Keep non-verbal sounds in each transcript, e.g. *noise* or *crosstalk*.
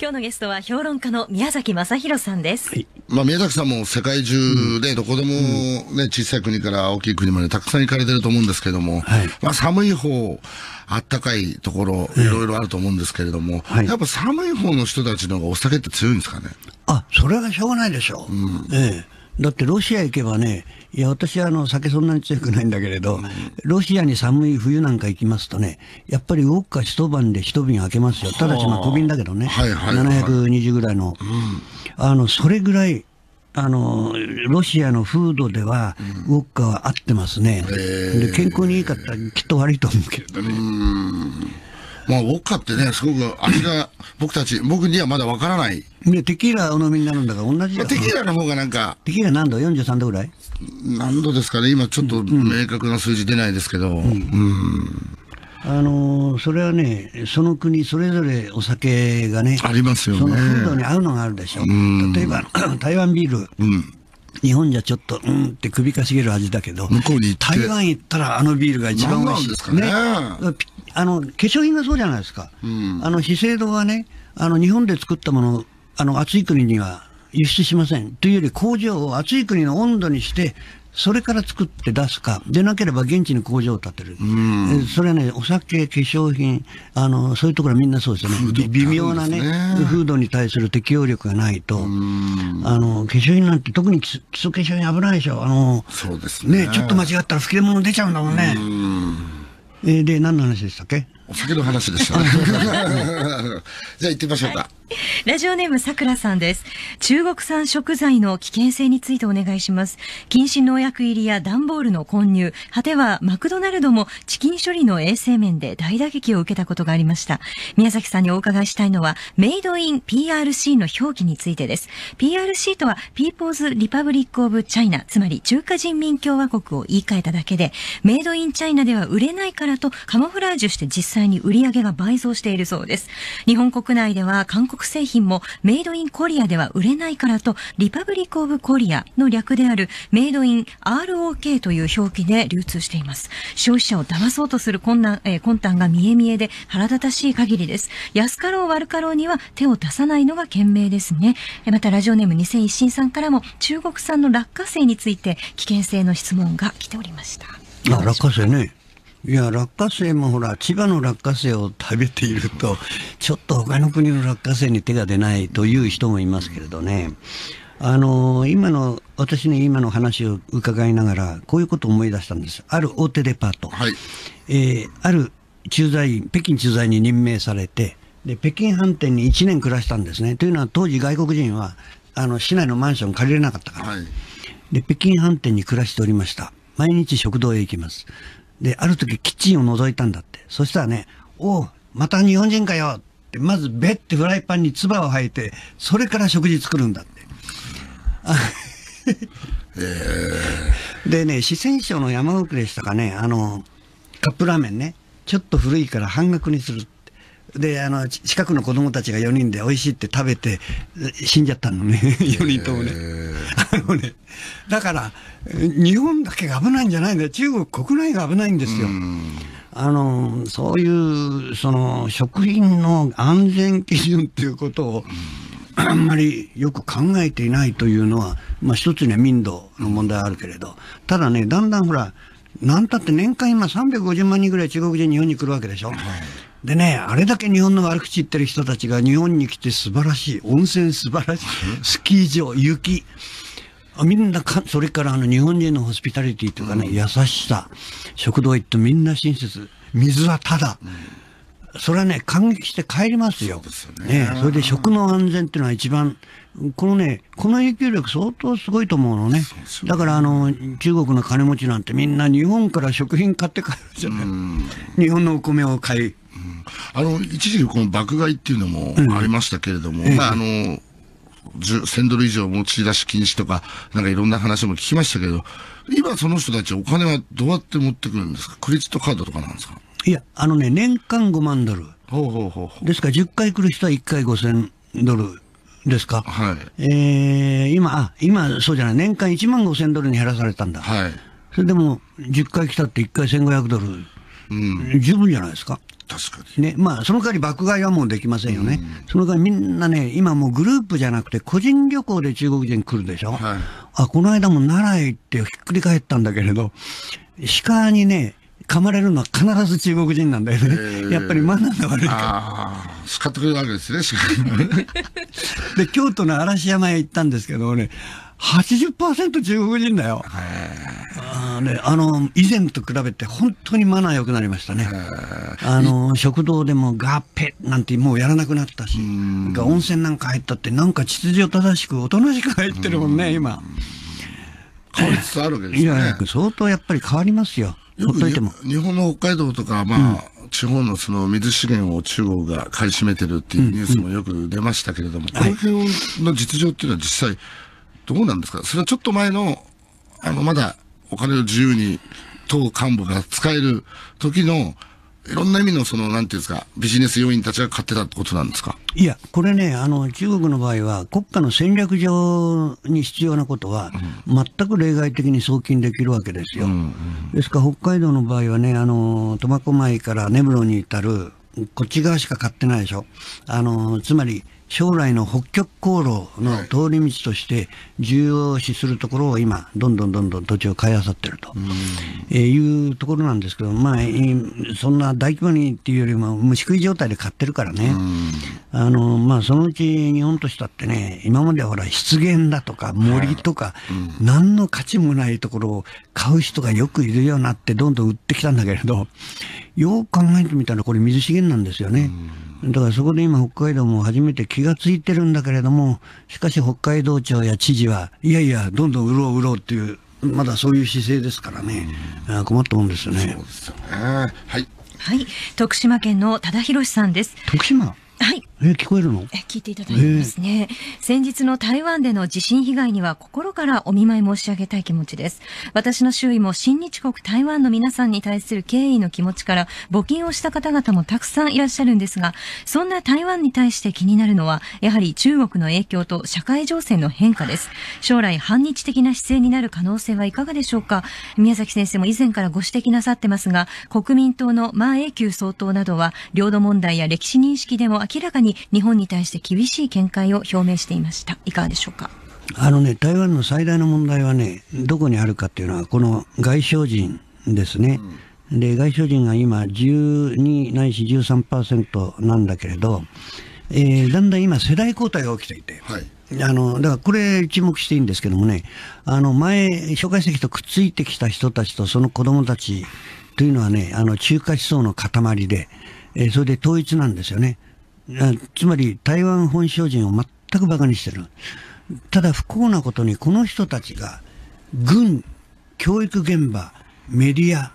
今日のゲストは評論家の宮崎正弘さんです。はい、まあ、宮崎さんも世界中でどこでもね、小さい国から大きい国までたくさん行かれてると思うんですけども、はい、まあ、寒い方、あったかいところ、いろいろあると思うんですけれども、はい、やっぱ寒い方の人たちの方がお酒って強いんですかね？あ、それはしょうがないでしょう。うん、ええだってロシア行けばね、いや、私はあの酒そんなに強くないんだけれど、うん、ロシアに寒い冬なんか行きますとね、やっぱりウォッカ一晩で一瓶開けますよ。ただしまあ小瓶だけどね、はいはいはい、720ぐらいの、うん、あの、それぐらい、あの、ロシアの風土では、ウォッカは合ってますね。で、健康にいいかったらきっと悪いと思うけれどね。まあ、ウォッカってね、すごく味が、僕たち、僕にはまだわからない。ね、テキーラお飲みになるんだから同じだ、テキーラの方がなんか。テキーラ何度 ?43 度ぐらい？何度ですかね？今ちょっと明確な数字出ないですけど。うん。うん、あのー、それはね、その国それぞれお酒がね、ありますよね。その風土に合うのがあるでしょ。う例えば、*clears throat* 台湾ビール。うん日本じゃちょっと、うんって首かしげる味だけど、向こうに台湾行ったらあのビールが一番美味しい。ですかね。ねあの、化粧品がそうじゃないですか。うん、あの、資生堂はね、あの、日本で作ったもの、あの、暑い国には輸出しません。というより工場を暑い国の温度にして、それから作って出すか、でなければ現地に工場を建てる。うそれはね、お酒、化粧品、あの、そういうところはみんなそうですよね。微妙なね、風土に対する適応力がないと、あの、化粧品なんて特に基礎化粧品危ないでしょ。あの、そうですね。ね、ちょっと間違ったら吹き出物出ちゃうんだもんね。えー、で、何の話でしたっけ？お酒の話でしたね。*laughs* じゃあ行ってみましょうか。ラジオネームさくらさんです。中国産食材の危険性についてお願いします。禁止農薬入りや段ボールの混入、果てはマクドナルドもチキン処理の衛生面で大打撃を受けたことがありました。宮崎さんにお伺いしたいのは、メイドイン PRC の表記についてです。PRC とは People's Republic of China、つまり中華人民共和国を言い換えただけで、 Made in China では売れないからとカモフラージュして実際に売り上げが倍増しているそうです。日本国内では韓国製品もメイドインコリアでは売れないからと、リパブリックオブコリアの略であるメイドイン ROK という表記で流通しています。消費者を騙そうとする困難、えー、魂胆が見え見えで腹立たしい限りです。安かろう悪かろうには手を出さないのが賢明ですね。またラジオネーム2001新さんからも中国産の落花生について危険性の質問が来ておりました。落花生ね。いや、落花生もほら、千葉の落花生を食べていると、ちょっと他の国の落花生に手が出ないという人もいますけれどね。あの今の、私の今の話を伺いながら、こういうことを思い出したんです。ある大手デパート。はい、えー、ある駐在員、北京駐在に任命されて、で、北京飯店に1年暮らしたんですね。というのは、当時外国人は、あの、市内のマンション借りれなかったから。はい、で、北京飯店に暮らしておりました。毎日食堂へ行きます。で、ある時キッチンを覗いたんだって。そしたらね、おう、また日本人かよって、まずべってフライパンに唾を吐いて、それから食事作るんだって。でね、四川省の山奥でしたかね、あの、カップラーメンね、ちょっと古いから半額にする。で、あの、近くの子供たちが4人で美味しいって食べて、死んじゃったのね、4人ともね。あのね、だから、日本だけが危ないんじゃないんだよ。中国国内が危ないんですよ。あの、そういう、その、食品の安全基準っていうことを、あんまりよく考えていないというのは、まあ一つには民度の問題あるけれど、ただね、だんだんほら、なんたって年間今350万人ぐらい中国人日本に来るわけでしょ。はいでね、あれだけ日本の悪口言ってる人たちが日本に来て素晴らしい、温泉素晴らしい、スキー場、雪、みんなか、それからあの日本人のホスピタリティというかね、うん、優しさ、食堂行ってみんな親切、水はただ、うん、それはね、感激して帰りますよ。そね、ね、それで食の安全っていうのは一番、このね、この影響力相当すごいと思うのね。だからあの、中国の金持ちなんてみんな日本から食品買って帰るじゃない。日本のお米を買い、あの、一時期この爆買いっていうのもありましたけれども、うん、まああの、1000ドル以上持ち出し禁止とか、なんかいろんな話も聞きましたけど、今その人たちお金はどうやって持ってくるんですか？クレジットカードとかなんですか？いや、あのね、年間5万ドル。ほうほうほうほうですから10回来る人は1回5000ドルですか？はい。えー、今、あ、今そうじゃない、年間1万5000ドルに減らされたんだ。はい。それでも10回来たって1回1500ドル。うん。十分じゃないですか？確かに。ね、まあ、その代わり爆買いはもうできませんよね。その代わりみんなね、今もうグループじゃなくて個人旅行で中国人来るでしょ。はいあ、この間も奈良へ行ってひっくり返ったんだけれど、鹿にね、噛まれるのは必ず中国人なんだよね。ーやっぱりマナーが悪いから。ああ、叱ってくれるわけですね、*laughs* で、京都の嵐山へ行ったんですけどね、80%中国人だよ。あーね、あの、以前と比べて本当にマナー良くなりましたね。あの、食堂でもガーペなんてもうやらなくなったし、温泉なんか入ったってなんか秩序正しくおとなしく入ってるもんね、今。変わりつつあるわけですね。や、相当やっぱり変わりますよ。ほっといても。日本の北海道とか、まあ、地方のその水資源を中国が買い占めてるっていうニュースもよく出ましたけれども、この辺の実情っていうのは実際どうなんですか？それはちょっと前の、あの、まだお金を自由に党幹部が使える時の、いろんな意味のその、なんていうんですか、ビジネス要員たちが買ってたってことなんですか？いや、これね、あの、中国の場合は、国家の戦略上に必要なことは、全く例外的に送金できるわけですよ。ですから、北海道の場合はね、あの、苫小牧から根室に至る、こっち側しか買ってないでしょ。あの、つまり、将来の北極航路の通り道として重要視するところを今、どんどんどんどん土地を買い漁ってると、えーいうところなんですけど、まあ、えーそんな大規模にっていうよりも虫食い状態で買ってるからね。あの、まあ、そのうち日本としたってね、今まではほら、湿原だとか森とか、何の価値もないところを買う人がよくいるようになって、どんどん売ってきたんだけれど、よく考えてみたらこれ水資源なんですよね。だからそこで今北海道も初めて気がついてるんだけれども、しかし北海道庁や知事は、いやいや、どんどん売ろう売ろうっていう、まだそういう姿勢ですからね、あ困ったもんですよねそう。ですよね。はい。はい。徳島県の忠宏さんです。徳島？はい。え、聞こえるの？え聞いていただいてますね、先日の台湾での地震被害には心からお見舞い申し上げたい気持ちです。私の周囲も親日国台湾の皆さんに対する敬意の気持ちから募金をした方々もたくさんいらっしゃるんですが、そんな台湾に対して気になるのは、やはり中国の影響と社会情勢の変化です。将来反日的な姿勢になる可能性はいかがでしょうか？宮崎先生も以前からご指摘なさってますが、国民党の馬英九総統などは、領土問題や歴史認識でも明らかに日本に対して厳しい見解を表明していました。いかがでしょうか？あのね、台湾の最大の問題はね、どこにあるかっていうのは、この外省人ですね。で、外省人が今12ないし13%なんだけれど、えーだんだん今世代交代が起きていて、はい。あの、だからこれ注目していいんですけどもね、あの前、蒋介石とくっついてきた人たちとその子供たちというのはね、あの中華思想の塊で、えーそれで統一なんですよね。あつまり台湾本省人を全く馬鹿にしてる。ただ不幸なことにこの人たちが軍、教育現場、メディア、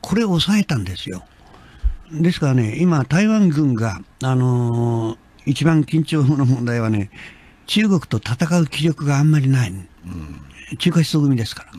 これを抑えたんですよ。ですからね、今、台湾軍が、あのー一番緊張の問題はね、中国と戦う気力があんまりない。中華思想組ですから。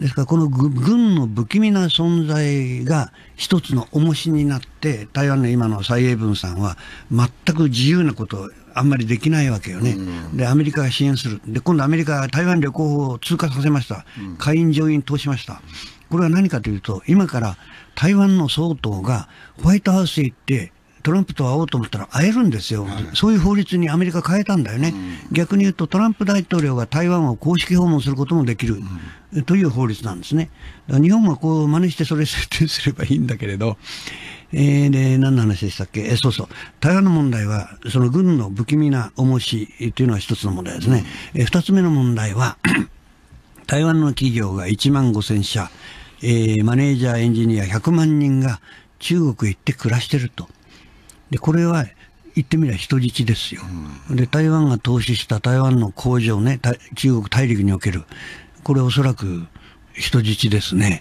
ですから、このぐ軍の不気味な存在が一つの重しになって、台湾の今の蔡英文さんは、全く自由なことをあんまりできないわけよね。で、アメリカが支援する。で、今度アメリカが台湾旅行法を通過させました。下院上院通しました。これは何かというと、今から台湾の総統がホワイトハウスへ行って、トランプと会おうと思ったら会えるんですよ、そういう法律にアメリカ変えたんだよね、逆に言うとトランプ大統領が台湾を公式訪問することもできる、という法律なんですね。だから日本はこう真似してそれ設定すればいいんだけれど、えー、で、何の話でしたっけ？えそうそう。台湾の問題は、その軍の不気味な重しというのは一つの問題ですね。え二つ目の問題は、*clears throat* 台湾の企業が1万5千社、えーマネージャー、エンジニア100万人が中国へ行って暮らしてると。で、これは言ってみれば人質ですよ。で、台湾が投資した台湾の工場ね、た中国大陸における、これおそらく人質ですね。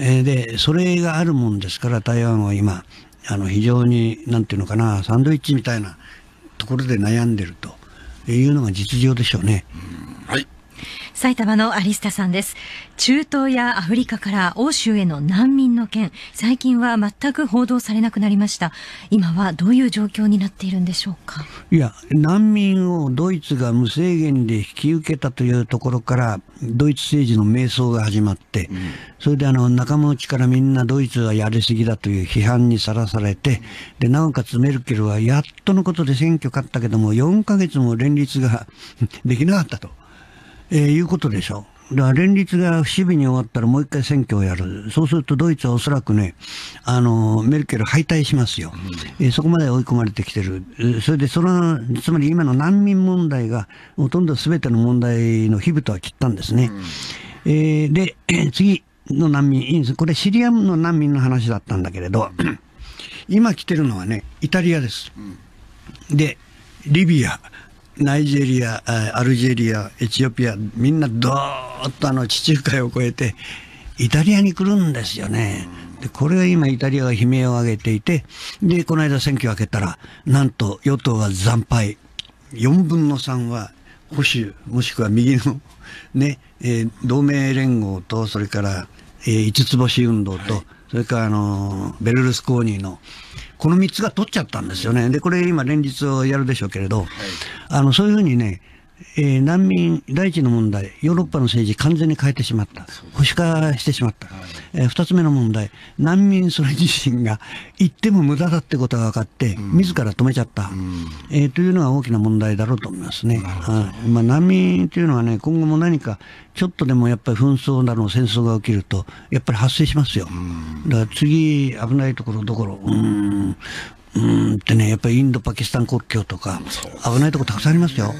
えーで、それがあるもんですから、台湾は今、あの、非常に、なんていうのかな、サンドイッチみたいなところで悩んでるというのが実情でしょうね。はい。埼玉のアリスタさんです。中東やアフリカから欧州への難民の件、最近は全く報道されなくなりました。今はどういう状況になっているんでしょうか？いや、難民をドイツが無制限で引き受けたというところから、ドイツ政治の迷走が始まって、うん、それであの仲間内からみんなドイツはやりすぎだという批判にさらされて、でなおかつメルケルはやっとのことで選挙勝ったけども、4ヶ月も連立が *laughs* できなかったと、えー、いうことでしょう。だから連立が不死日に終わったらもう一回選挙をやる。そうするとドイツはおそらくね、あの、メルケル敗退しますよ。えー、そこまで追い込まれてきてる。それで、その、つまり今の難民問題がほとんど全ての問題の火蓋は切ったんですね。えー、で、*clears throat* 次の難民、これシリアの難民の話だったんだけれど、今来てるのはね、イタリアです。で、リビア。ナイジェリア、アルジェリア、エチオピア、みんなどーっとあの地中海を越えて、イタリアに来るんですよね。で、これが今イタリアが悲鳴を上げていて、で、この間選挙を開けたら、なんと与党が惨敗。4分の3は保守、もしくは右のね、えー、同盟連合と、それから、えー、五つ星運動と、はい、それからあのベルルスコーニーのこの3つが取っちゃったんですよね。で、これ今連日をやるでしょうけれど、はい、あの、そういうふうにね、えー、難民第一の問題、ヨーロッパの政治完全に変えてしまった。保守化してしまった。はい、えー、二つ目の問題、難民それ自身が言っても無駄だってことが分かって、うん、自ら止めちゃった、うん、えー、というのが大きな問題だろうと思いますね。はい、まあ、難民というのはね、今後も何かちょっとでもやっぱり紛争だの戦争が起きると、やっぱり発生しますよ。うん、だから次、危ないところどころ、うん、うんってね、やっぱりインド、パキスタン国境とか、危ないところたくさんありますよ。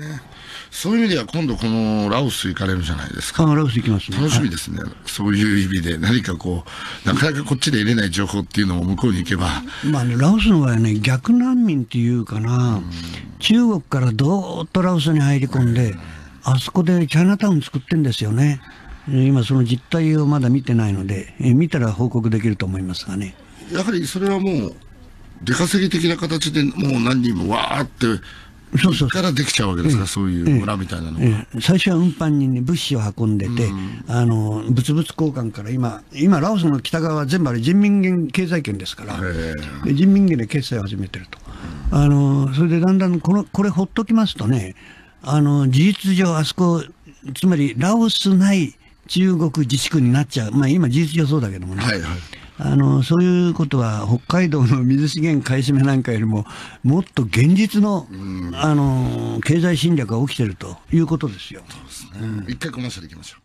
そういう意味では今度このラオス行かれるじゃないですか。ラオス行きます、ね、楽しみですね、はい、そういう意味で何かこう、なかなかこっちで得れない情報っていうのも向こうに行けば。まあね、ラオスの場合はね、逆難民っていうかな、中国からどーっとラオスに入り込んで、あそこでチャイナタウン作ってんですよね。今その実態をまだ見てないので、え見たら報告できると思いますがね。やはりそれはもう、出稼ぎ的な形でもう何人もわーってそうそう。からできちゃうわけですか、ええ、そういう村みたいなのが、え、最初は運搬に、ね、物資を運んでて、うん、あの物々交換から今、今、ラオスの北側は全部あれ人民元経済圏ですから、人民元で決済を始めてると、うん、あのそれでだんだんこのこれ、ほっときますとね、あの事実上、あそこ、つまりラオス内中国自治区になっちゃう、まあ、今、事実上そうだけどもね。はいはいあのそういうことは北海道の水資源買い占めなんかよりももっと現実の,、あの経済侵略が起きてるということですよ。そうですね、一回コマーシャルいきましょう。